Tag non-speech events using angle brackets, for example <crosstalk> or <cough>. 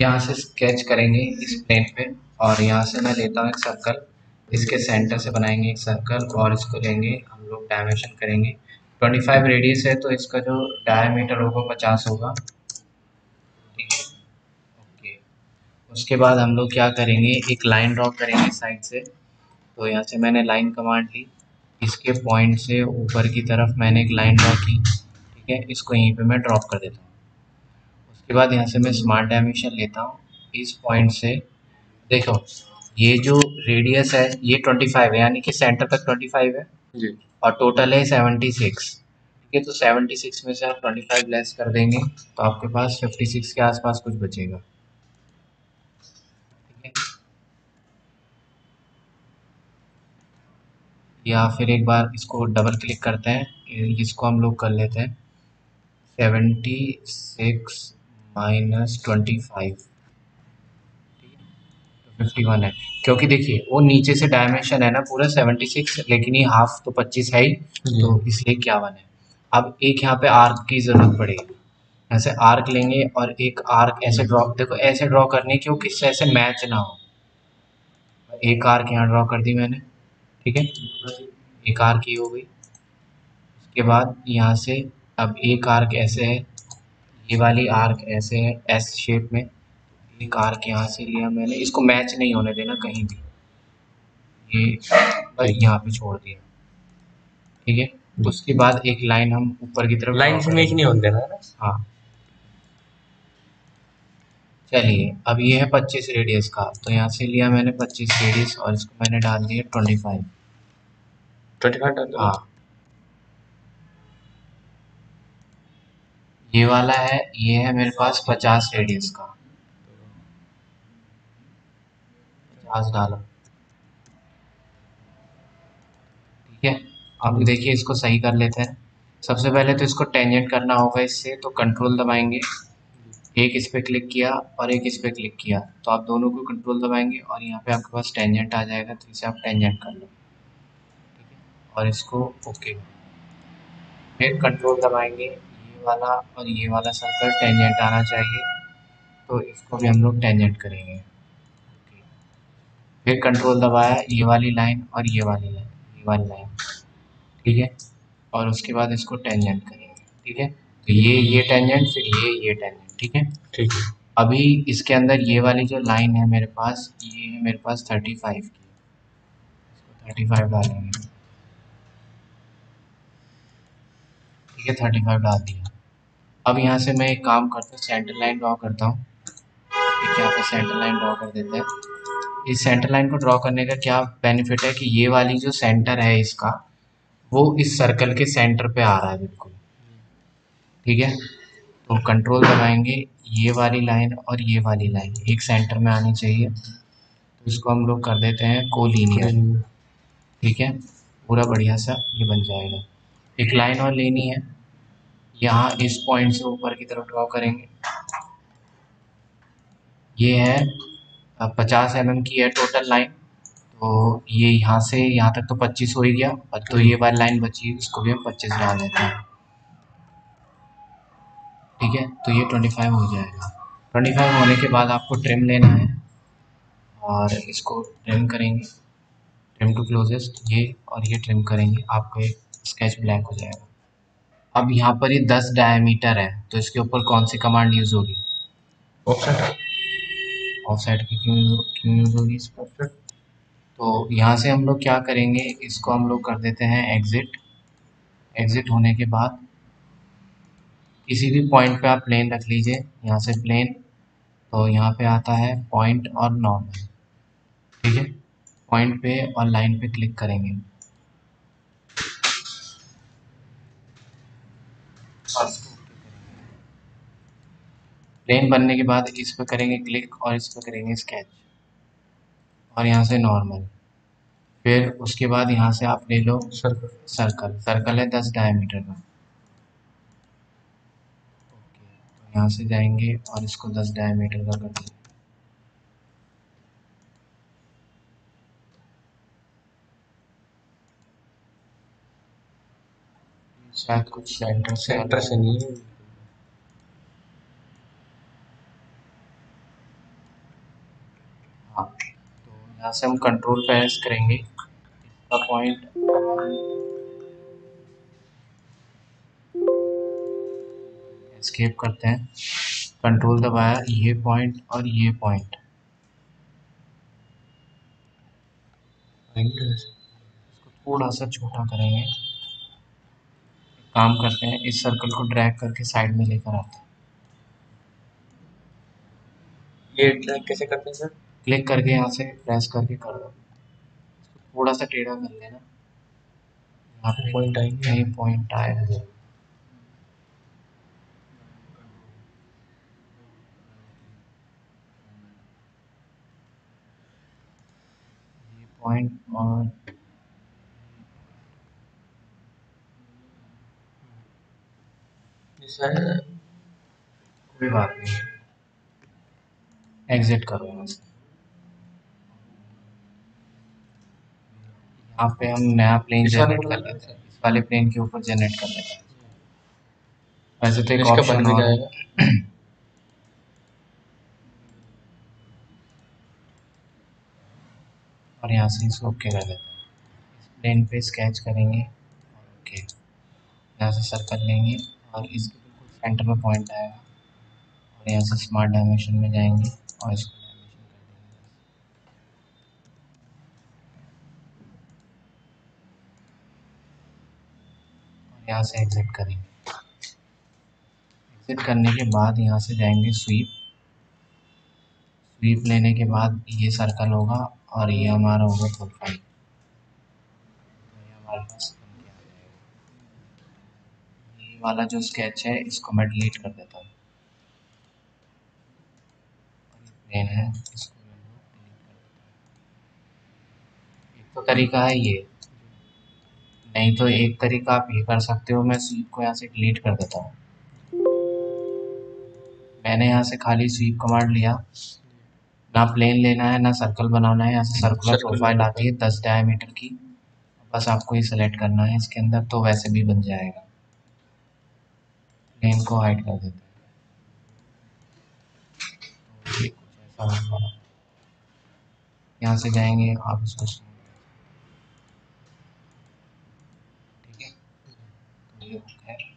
यहाँ से स्केच करेंगे इस प्लेन पे और यहाँ से मैं लेता हूँ एक सर्कल इसके सेंटर से बनाएँगे एक सर्कल और इसको लेंगे, हम लोग डायमेंशन करेंगे। 25 रेडियस है तो इसका जो डायमीटर होगा 50 होगा। ठीक है? ओके उसके बाद हम लोग क्या करेंगे? एक लाइन ड्रॉ करेंगे साइड से। तो यहाँ से मैंने लाइन कमांड ली। इसके पॉइंट से ऊपर की तरफ़ मैंने एक लाइन ड्रॉ की। ठीक है? इसको यहीं पे मैं ड्रॉप कर देता हूँ। उसके बाद यहाँ से मैं स्मार्ट डायमेंशन लेता हूँ। इस पॉइंट से। देखो ये जो रेडियस है ये 25 है यानी कि सेंटर तक 25 है। जी। और टोटल है 76 ठीक है तो 76 में से आप 25 लेस कर देंगे तो आपके पास 56 के आसपास कुछ बचेगा। ठीक है? या फिर एक बार इसको डबल क्लिक करते हैं इसको हम लोग कर लेते हैं। Seventy six minus twenty five. Fifty one है। क्योंकि देखिए वो नीचे से डायमेंशन है ना पूरा सेवेंटी सिक्स लेकिन ये हाफ़ तो पच्चीस है ही तो इसलिए इक्यावन है। अब एक यहाँ पे आर्क की ज़रूरत पड़ेगी। ऐसे आर्क लेंगे और एक आर्क ऐसे ड्रॉ देखो ऐसे ड्रॉ करने की वो किससे ऐसे मैच ना हो। एक आर्क यहाँ ड्रॉ कर दी मैंने ठीक है? एक आर्क ये हो गई। उसके बाद यहाँ से अब एक आर्क ऐसे है ये वाली आर्क ऐसे है एस शेप में। एक आर्क यहाँ से लिया मैंने। इसको मैच नहीं होने देना कहीं भी। ये बस यहाँ पे छोड़ दिया। ठीक है? उसके बाद एक लाइन हम ऊपर की तरफ़ लाइन से मैच नहीं होने देना हाँ। चलिए अब ये है पच्चीस रेडियस का। तो यहाँ से लिया मैंने पच्चीस रेडियस और इसको मैंने डाल दिया ट्वेंटी फाइव ट्वेंटी फाइव डाल दो। हाँ। ये वाला है, ये है मेरे पास पचास रेडियस का। पचास डालो। ठीक है, अब देखिए इसको सही कर लेते हैं। सबसे पहले तो इसको टेंजेंट करना होगा इससे तो कंट्रोल दबाएँगे। एक इस पर क्लिक किया और एक इस पर क्लिक किया। तो आप दोनों को कंट्रोल दबाएँगे और यहाँ पे आपके पास टेंजेंट आ जाएगा तो इसे आप टेंजेंट कर लो। ठीक है, और इसको ओके फिर कंट्रोल दबाएँगे। वाला और ये वाला सर्कल टेंजेंट आना चाहिए। तो इसको भी हम लोग टेंजेंट करेंगे। फिर कंट्रोल दबाया ये वाली लाइन और ये वाली लाइन ये वाली लाइन ठीक है? और उसके बाद इसको टेंजेंट करेंगे। ठीक है? तो ये ये टेंजेंट फिर ये ये टेंजेंट ठीक है? ठीक है। अभी इसके अंदर ये वाली जो लाइन है मेरे पास ये है मेरे पास थर्टी फाइव की। इसको थर्टी फाइव डालेंगे। ठीक है? थर्टी फाइव डाल दिया। अब यहाँ से मैं एक काम करता हूँ सेंटर लाइन ड्रॉ करता हूँ। ठीक है यहाँ पे सेंटर लाइन ड्रॉ कर देते हैं। इस सेंटर लाइन को ड्रॉ करने का क्या बेनिफिट है कि ये वाली जो सेंटर है इसका वो इस सर्कल के सेंटर पे आ रहा है बिल्कुल। ठीक है? तो कंट्रोल दबाएँगे ये वाली लाइन और ये वाली लाइन एक सेंटर में आनी चाहिए। तो इसको हम लोग कर देते हैं कोलिनियर ठीक है? पूरा बढ़िया सा ये बन जाएगा। एक लाइन और लेनी है। यहाँ इस पॉइंट से ऊपर की तरफ़ ड्रॉ करेंगे। ये है पचास एम mm की है टोटल लाइन तो ये यहाँ से, यहाँ तक तो पच्चीस हो ही गया। और तो ये वाली लाइन बची उसको भी हम पच्चीस डाल देते हैं। ठीक है तो ये ट्वेंटी फाइव हो जाएगा। ट्वेंटी फाइव होने के बाद आपको ट्रिम लेना है। और इसको ट्रिम करेंगे। ट्रिम टू क्लोजेस्ट ये और ये ट्रिम करेंगे। आपका एक स्केच ब्लैक हो जाएगा। अब यहाँ पर ये दस डायमीटर है तो इसके ऊपर कौन सी कमांड यूज़ होगी? ऑप्शन ऑफ़ साइड की क्यों क्यों यूज़ होगी इस पर? तो यहाँ से हम लोग क्या करेंगे इसको हम लोग कर देते हैं एग्ज़िट एग्ज़िट होने के बाद किसी भी पॉइंट पे आप प्लेन रख लीजिए यहाँ से प्लेन तो यहाँ पे आता है पॉइंट और नॉर्मल ठीक है? पॉइंट पे और लाइन पे क्लिक करेंगे। प्लेन बनने के बाद इस पर करेंगे क्लिक और इस पर करेंगे स्केच। और यहाँ से नॉर्मल। फिर उसके बाद यहाँ से आप ले लो सर्कल। सर्कल। सर्कल है दस डायमीटर का। ओके तो यहाँ से जाएँगे और इसको दस डायमीटर का कर देंगे। शायद कुछ सेंटर से सेंटर से नहीं है हाँ तो यहाँ से हम कंट्रोल प्रेस करेंगे। पॉइंट एस्केप करते हैं। कंट्रोल दबाया, ये पॉइंट और ये पॉइंट इसको थोड़ा सा छोटा करेंगे। काम करते हैं, इस सर्कल को ड्रैग करके साइड में लेकर आते हैं। ये ट्रैक कैसे करते हैं सर क्लिक करके यहाँ से प्रेस करके कर दो। थोड़ा सा टेढ़ा कर लेना। यहाँ पे पॉइंट आएँगे। पॉइंट आएगा पॉइंट और कोई बात नहीं। एग्जिट करो यहाँ से। यहाँ पे हम नया प्लेन जनरेट कर लेते हैं। इस वाले प्लेन के ऊपर जनरेट कर लेते हैं। वैसे तो एक ऑप्शन और <clears throat> और यहाँ से इसको ओके कर देते हैं। इस प्लेन पे स्केच करेंगे। ओके। यहाँ से सर्कल लेंगे और इसके बिल्कुल सेंटर में पॉइंट आएगा। और यहाँ से स्मार्ट डायमेंशन में जाएँगे और इसको डायमेंशन कर देंगे और यहाँ से एग्जिट करेंगे एग्जिट करने के बाद यहाँ से जाएँगे स्वीप स्वीप लेने के बाद ये सर्कल होगा और ये हमारा होगा प्रोफ़ाइल तो ये वाला जो स्केच है, इसको मैं डिलीट कर देता हूँ। प्लेन है, इसको एक तो तरीका है ये। नहीं तो एक तरीका आप ये कर सकते हो मैं स्वीप को यहाँ से डिलीट कर देता हूँ। मैंने यहाँ से खाली स्वीप कमांड लिया। ना प्लेन लेना है ना सर्कल बनाना है यहाँ से सर्कुलर प्रोफ़ाइल आती है दस डायमीटर की। बस आपको ये सेलेक्ट करना है इसके अंदर तो वैसे भी बन जाएगा। प्लेन को हाइड कर देते हैं। तो यहाँ से जाएँगे आप इसको you. have